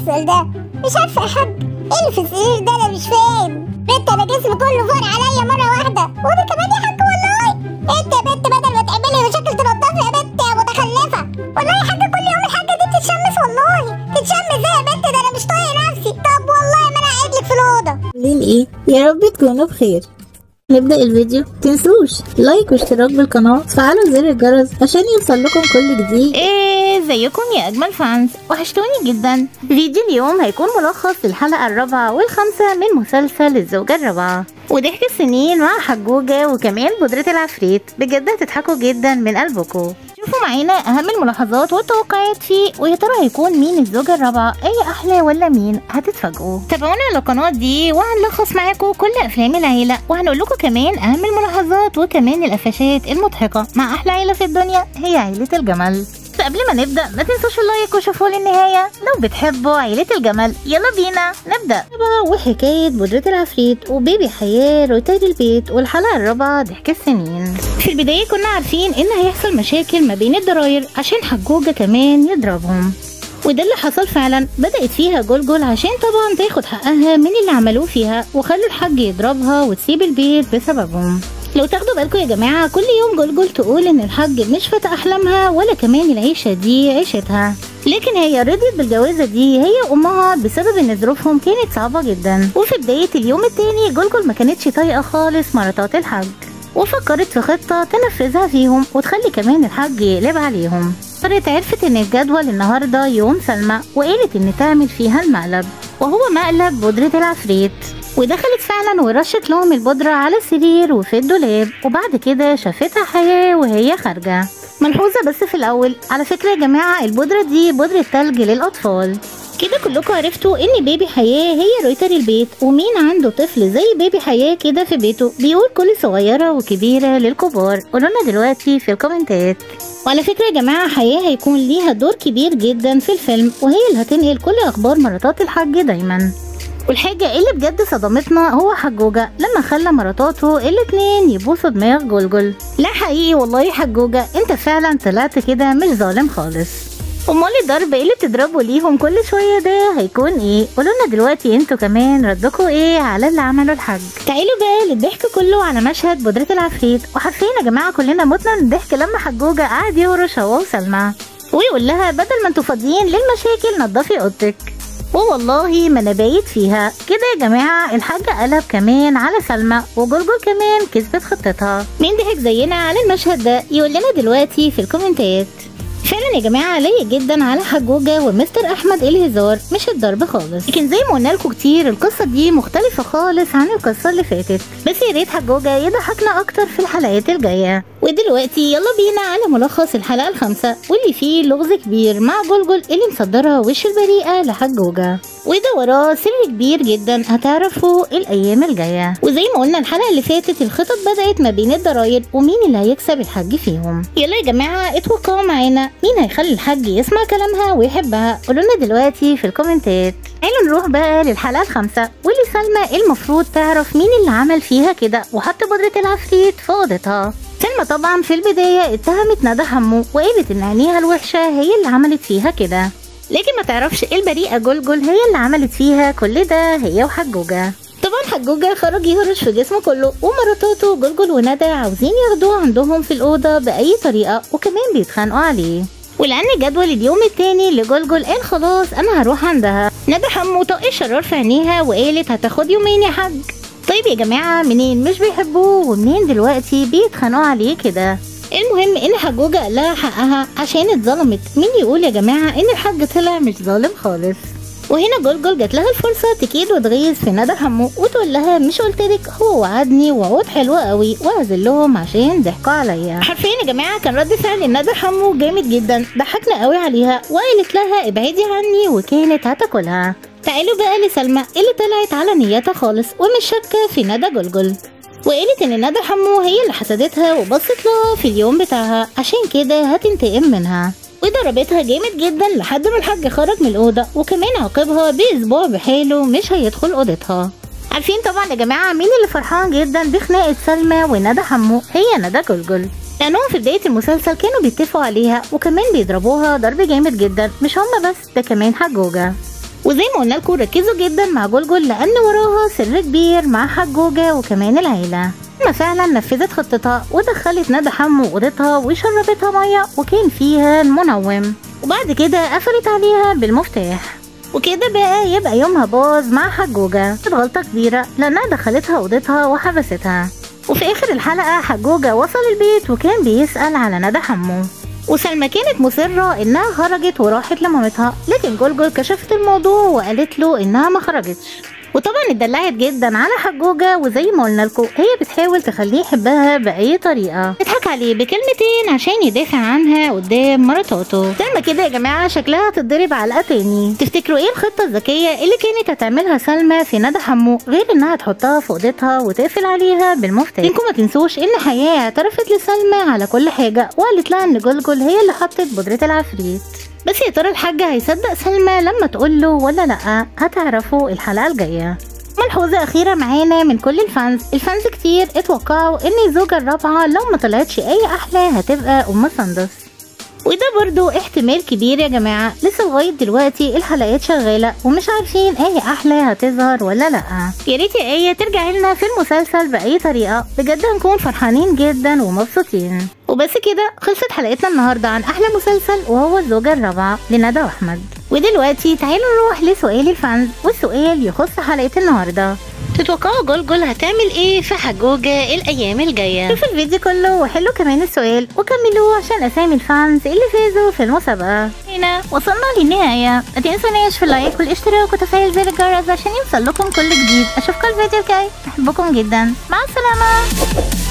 بيحصل ده مش عارفة يا حاج إيه اللي في السرير ده؟ أنا مش فاهم. بنت أنا جسمي كله فار عليا مرة واحدة. وأنا كمان يا حاج والله. انت يا بنت بدل ما تعملي مشاكل تنضفي يا بنت يا متخلفة. والله يا حاج كل يوم الحاجة دي بتتشمس والله. تتشم إزاي يا بنت؟ ده أنا مش طايقه نفسي. طب والله ما أنا قاعد لك في الأوضة. عاملين إيه يا رب تكونوا بخير. نبدأ الفيديو. تنسوش like واشتراك بالقناة. وفعلوا زر الجرس عشان يوصل لكم كل جديد. إيه ازيكم يا أجمل fans وحشتوني جدا. فيديو اليوم هيكون ملخص للحلقة الرابعة والخامسة من مسلسل الزوجة الرابعة. وضحك السنين مع حجوجة وكمان بودرة العفريت. بجد هتضحكوا جدا من قلبكم شوفوا معانا أهم الملاحظات والتوقعات فيه. ويا ترى هيكون مين الزوجة الرابعة؟ اي أحلى ولا مين؟ هتتفاجئوا. تابعونا على القناة دي وهنلخص معاكم كل أفلام العيلة وهنقول لكم كمان أهم الملاحظات وكمان القفشات المضحكة مع أحلى عيلة في الدنيا هي عيلة الجمل. قبل ما نبدأ ما تنسوش اللايك وشوفوا للنهاية. لو بتحبوا عيلة الجمل يلا بينا نبدأ. وحكاية بودرة العفريت وبيبي حياة روتاري البيت والحلقة الرابعة ضحك السنين. في البداية كنا عارفين إن هيحصل مشاكل ما بين الضراير عشان حجوجة كمان يضربهم. وده اللي حصل فعلا. بدأت فيها جلجل عشان طبعا تاخد حقها من اللي عملوه فيها وخلوا الحاج يضربها وتسيب البيت بسببهم. لو تاخدوا بالكم يا جماعة كل يوم جلجل تقول إن الحاج مش فات أحلامها ولا كمان العيشة دي عيشتها. لكن هي رضيت بالجوازة دي هي وأمها بسبب إن ظروفهم كانت صعبة جدا. وفي بداية اليوم التاني جلجل ما كانتش طايقة خالص مراتات الحاج. وفكرت في خطة تنفذها فيهم وتخلي كمان الحاج يقلب عليهم. قررت عرفت إن الجدول النهاردة يوم سلمى وقالت إن تعمل فيها المقلب وهو مقلب بودرة العفريت. ودخلت فعلا ورشت لهم البودرة على السرير وفي الدولاب وبعد كده شافتها حياة وهي خارجة. ملحوظة بس في الأول على فكرة يا جماعة البودرة دي بودرة تلج للأطفال. كده كلكم عرفتوا إن بيبي حياة هي رويتر البيت ومين عنده طفل زي بيبي حياة كده في بيته؟ بيقول كل صغيرة وكبيرة للكبار. قولولنا دلوقتي في الكومنتات. وعلى فكرة يا جماعة حياة هيكون ليها دور كبير جدا في الفيلم وهي اللي هتنقل كل أخبار مراتات الحاج دايما. والحاجة اللي بجد صدمتنا هو حجوجة لما خلى مراتاته الاتنين يبوسوا دماغ جلجل لا حقيقي والله حجوجة أنت فعلا طلعت كده مش ظالم خالص. أمال الضرب اللي بتضربوا ليهم؟ كل شوية ده هيكون إيه؟ قولولنا دلوقتي أنتوا كمان ردكوا إيه على اللي عمله الحاج. تعالوا بقى للضحك كله على مشهد بودرة العفريت. وحرفيا يا جماعة كلنا متنا من الضحك لما حجوجة قعد يهرش هو وسلمى. ويقول لها بدل ما أنتوا فاضيين للمشاكل نضفي أوضتك. ووالله ما أنا بايت فيها. كده يا جماعة الحاج قلب كمان على سلمى وجرجر كمان كسبت خطتها. مين ضحك زينا على المشهد ده؟ يقول لنا دلوقتي في الكومنتات. فعلا يا جماعة لايق جدا على حجوجة ومستر أحمد الهزار مش الضرب خالص. لكن زي ما قلنا لكم كتير القصة دي مختلفة خالص عن القصة اللي فاتت. بس يا ريت حجوجة يضحكنا أكتر في الحلقات الجاية. ودلوقتي يلا بينا على ملخص الحلقة الخامسة واللي فيه لغز كبير مع جلجل اللي مصدره وش البريئة لحجوجة. وده وراه سر كبير جدا هتعرفوا الأيام الجاية. وزي ما قلنا الحلقة اللي فاتت الخطط بدأت ما بين الضراير ومين اللي هيكسب الحاج فيهم. يلا يا جماعة اتوقعوا معانا. مين هيخلي الحاج يسمع كلامها ويحبها؟ قولوا لنا دلوقتي في الكومنتات. تعالوا نروح بقى للحلقة الخامسة. واللي سلمى المفروض تعرف مين اللي عمل فيها كده؟ وحط بودره العفريت في أوضتها. سلمى طبعا في البداية اتهمت ندى حمو وقالت إن عينيها الوحشة هي اللي عملت فيها كده. لكن ما تعرفش البريئة جلجل هي اللي عملت فيها كل ده هي وحجوجة. طبعا حجوجة خرج يهرش في جسمه كله ومراتاته جلجل وندى عاوزين ياخدوه عندهم في الأوضة بأي طريقة وكمان بيتخانقوا عليه. ولأن جدول اليوم التاني لجلجل قال خلاص أنا هروح عندها. ندى حمو طق الشرار في عينيها وقالت هتاخد يومين يا حاج. طيب يا جماعة منين؟ مش بيحبوه ومنين دلوقتي بيتخانقوا عليه كده؟ المهم إن حجوجة لها حقها عشان اتظلمت. مين يقول يا جماعة إن الحاج طلع مش ظالم خالص؟ وهنا جلجل جات لها الفرصة تكيد وتغيظ في ندى حمو وتقول لها مش قلتلك هو وعدني وعود حلوة قوي واعزل لهم عشان ضحكوا عليا. حرفيا يا جماعة كان رد فعل ندى حمو جامد جدا ضحكنا قوي عليها وقالت لها ابعدي عني وكانت هتاكلها. تعالوا بقى لسلمى اللي طلعت على نيتها خالص ومش شاكة في ندى جلجل وقالت إن ندى حمو هي اللي حسدتها وبصت لها في اليوم بتاعها عشان كده هتنتقم منها. وضربتها جامد جدا لحد ما الحاج خرج من الأوضة وكمان عاقبها بأسبوع بحاله مش هيدخل أوضتها. عارفين طبعا يا جماعة مين اللي فرحان جدا بخناقة سلمى وندى حمو؟ هي ندى جلجل. لأنهم في بداية المسلسل كانوا بيتفقوا عليها وكمان بيضربوها ضرب جامد جدا مش هما بس ده كمان حجوجة وزي ما قلنا لكم ركزوا جدا مع جلجل لأن وراها سر كبير مع حجوجة وكمان العيلة. ما فعلا نفذت خطتها ودخلت ندى حمو اوضتها وشربتها مية وكان فيها المنوم. وبعد كده قفلت عليها بالمفتاح. وكده بقى يبقى يومها باظ مع حجوجة. كانت غلطة كبيرة لأنها دخلتها أوضتها وحبستها. وفي آخر الحلقة حجوجة وصل البيت وكان بيسأل على ندى حمو. وسلمى كانت مصرة إنها خرجت وراحت لمامتها لكن جلجل كشفت الموضوع وقالت له إنها ما خرجتش. وطبعا اتدلعت جدا على حجوجة وزي ما قلنا لكم هي بتحاول تخليه يحبها بأي طريقة. تضحك عليه بكلمتين عشان يدافع عنها قدام مراتاته. سلمى كده يا جماعة شكلها هتتضرب علقة تاني. تفتكروا إيه الخطة الذكية اللي كانت هتعملها سلمى في ندى حمو غير إنها تحطها في أوضتها وتقفل عليها بالمفتاح؟ انكم ما تنسوش إن حياة اعترفت لسلمى على كل حاجة وقالت لها إن جلجل هي اللي حطت بودرة العفريت. بس يا ترى الحاج هيصدق سلمى لما تقول له ولا لأ؟ هتعرفوا الحلقة الجاية. ملحوظة أخيرة معانا من كل ال fans. ال fans كتير اتوقعوا إن الزوجة الرابعة لو ما طلعتش أي أحلى هتبقى أم سندس. وده برضو احتمال كبير يا جماعة لسه لغاية دلوقتي الحلقات شغالة ومش عارفين أي أحلى هتظهر ولا لأ. يا ريت يا آية ترجعي لنا في المسلسل بأي طريقة. بجد هنكون فرحانين جدا ومبسوطين. وبس كده خلصت حلقتنا النهاردة عن أحلى مسلسل وهو الزوجة الرابعة لندى وأحمد. ودلوقتي تعالوا نروح لسؤال ال fans والسؤال يخص حلقة النهاردة. تتوقعوا جلجل هتعمل إيه في حجوجة الأيام الجاية؟ شوفوا الفيديو كله وحلوا كمان السؤال وكملوه عشان أسامي ال fans اللي فازوا في المسابقة. هنا وصلنا للنهاية. ما تنسوناش في ال like والاشتراك وتفعيل زر الجرس عشان يوصل لكم كل جديد. أشوفكم الفيديو الجاي. بحبكم جدا. مع السلامة.